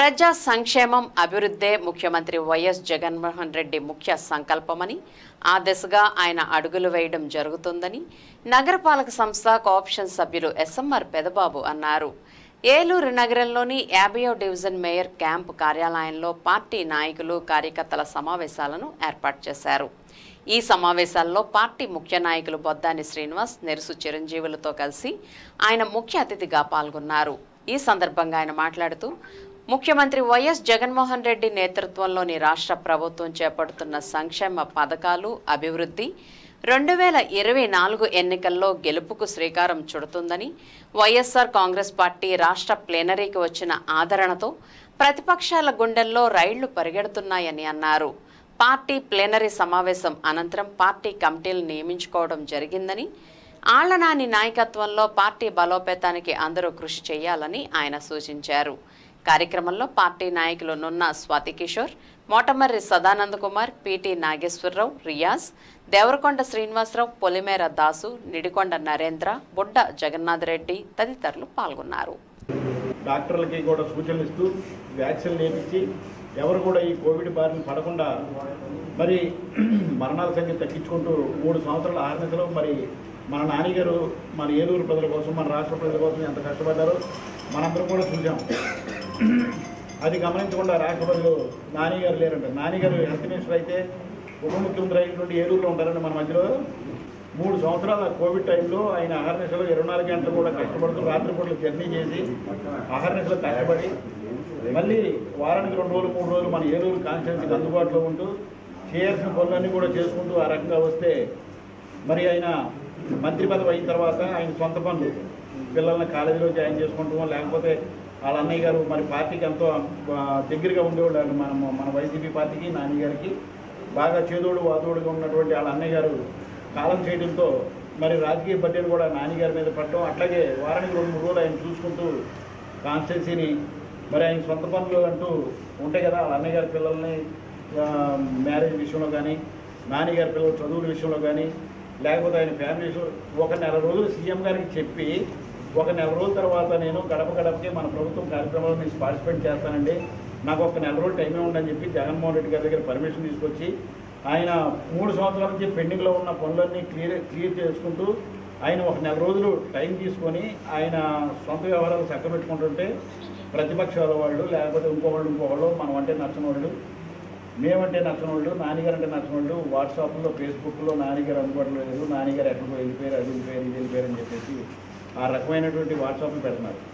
ప్రజా సంక్షేమం అభివృద్ధే ముఖ్యమంత్రి వైఎస్ జగన్మోహన్ రెడ్డి ముఖ్య సంకల్పమని ఆ దిశగా ఆయన అడుగులు వేయడం జరుగుతుందని నగరపాలక సంస్థ కోఆప్షన్ సభ్యులు ఎస్ఎంఆర్ పెదబాబు అన్నారు. ఏలూరు నగరంలోని యాభయో డివిజన్ మేయర్ క్యాంప్ కార్యాలయంలో పార్టీ నాయకులు కార్యకర్తల సమావేశాలను ఏర్పాటు చేశారు. ఈ సమావేశాల్లో పార్టీ ముఖ్య నాయకులు బొద్దాని శ్రీనివాస్ నెరుసు చిరంజీవులతో కలిసి ఆయన ముఖ్య అతిథిగా పాల్గొన్నారు. ఈ సందర్భంగా ఆయన మాట్లాడుతూ ముఖ్యమంత్రి వైఎస్ జగన్మోహన్ రెడ్డి నేతృత్వంలోని రాష్ట్ర ప్రభుత్వం చేపడుతున్న సంక్షేమ పథకాలు అభివృద్ధి రెండు వేల ఇరవై నాలుగు ఎన్నికల్లో గెలుపుకు శ్రీకారం చుడుతుందని వైఎస్ఆర్ కాంగ్రెస్ పార్టీ రాష్ట్ర ప్లేనరీకి వచ్చిన ఆదరణతో ప్రతిపక్షాల గుండెల్లో రైళ్ళు పరిగెడుతున్నాయని అన్నారు. పార్టీ ప్లేనరీ సమావేశం అనంతరం పార్టీ కమిటీలు నియమించుకోవడం జరిగిందని ఆళ్ళనాని నాయకత్వంలో పార్టీ బలోపేతానికి అందరూ కృషి చేయాలని ఆయన సూచించారు. కార్యక్రమంలో పార్టీ నాయకులు నున్న స్వాతి కిషోర్ మోటమర్రి సదానంద కుమార్ పిటి నాగేశ్వరరావు రియాజ్ దేవరకొండ శ్రీనివాసరావు పొలిమేర దాసు నిడికొండ నరేంద్ర బుడ్డ జగన్నాథ్ రెడ్డి తదితరులు పాల్గొన్నారు. డాక్టర్లకి కూడా సూచనలు ఇస్తూ వ్యాక్సిన్ వేయించి ఎవరు కూడా ఈ కోవిడ్ బారిన పడకుండా మరి మరణాల సంఖ్య తగ్గించుకుంటూ మూడు సంవత్సరాల ఆర్నెస్లో మరి మన నాన్నగారు మన ఏలూరు ప్రజల కోసం మన రాష్ట్ర ప్రజల కోసం ఎంత కష్టపడ్డారో మనందరం కూడా చూసాం అది గమనించకుండా రాష్ట్ర నానిగారు లేరంట. నానిగారు హెల్త్ మినిస్టర్ అయితే ఉప ముఖ్యమంత్రి అయినటువంటి ఏలూరులో ఉంటారండి మన మధ్యలో. మూడు సంవత్సరాల కోవిడ్ టైంలో ఆయన అహర్నిశలో ఇరవై నాలుగు గంటలు కూడా కష్టపడుతూ రాత్రిపూటలు జర్నీ చేసి అహర్నిశలో కష్టపడి మళ్ళీ వారానికి రెండు రోజులు మూడు రోజులు మన ఏలూరు కాన్స్టిట్యూన్సీకి అందుబాటులో ఉంటూ చేయాల్సిన పనులన్నీ కూడా చేసుకుంటూ ఆ రకంగా వస్తే మరి ఆయన మంత్రి పదవి అయిన తర్వాత ఆయన సొంత పనులు. పిల్లల్ని కాలేజీలో జాయిన్ చేసుకుంటామో లేకపోతే వాళ్ళ అన్నయ్య గారు మరి పార్టీకి ఎంతో దగ్గరగా ఉండేవాళ్ళు మన మన వైసీపీ పార్టీకి నాన్నగారికి బాగా చేదోడు వాదోడుగా ఉన్నటువంటి వాళ్ళ అన్నయ్య గారు కాలం చేయడంతో మరి రాజకీయ బడ్డీలు కూడా నాన్నగారి మీద పట్టడం అట్లాగే వారానికి రెండు మూడు రోజులు ఆయన చూసుకుంటూ కాన్స్టిట్యున్సీని మరి ఆయన సొంత పనులు అంటూ ఉంటాయి కదా వాళ్ళ అన్నయ్య గారి పిల్లల్ని మ్యారేజ్ విషయంలో కానీ నాన్నగారి పిల్లల చదువుల విషయంలో కానీ లేకపోతే ఆయన ఫ్యామిలీ ఒక నెల రోజులు సీఎం గారికి చెప్పి ఒక నెల రోజుల తర్వాత నేను గడప గడపకి మన ప్రభుత్వం కార్యక్రమాలు నేను పార్టిసిపేట్ చేస్తానండి. నాకు ఒక నెల రోజులు టైమే ఉండని చెప్పి జగన్మోహన్ రెడ్డి గారి దగ్గర పర్మిషన్ తీసుకొచ్చి ఆయన మూడు సంవత్సరాల నుంచి పెండింగ్లో ఉన్న పనులన్నీ క్లియర్ క్లియర్ చేసుకుంటూ ఆయన ఒక నెల రోజులు టైం తీసుకొని ఆయన సొంత వ్యవహారాలు చక్కబెట్టుకుంటుంటే ప్రతిపక్షాల వాళ్ళు లేకపోతే ఇంకోవాళ్ళు ఇంకోవాళ్ళు మనం అంటే నచ్చని వాళ్ళు మేమంటే నచ్చిన వాళ్ళు నాన్నగారు అంటే నచ్చిన వాళ్ళు వాట్సాప్లో ఫేస్బుక్లో నాన్నగారు అందుబాటులో లేదు నాన్నగారు ఎక్కడికో వెళ్ళిపోయారు అది వెళ్ళిపోయారు ఇది వెళ్ళిపోయారు అని చెప్పేసి ఆ రకమైనటువంటి వాట్సాప్లు పెడుతున్నారు.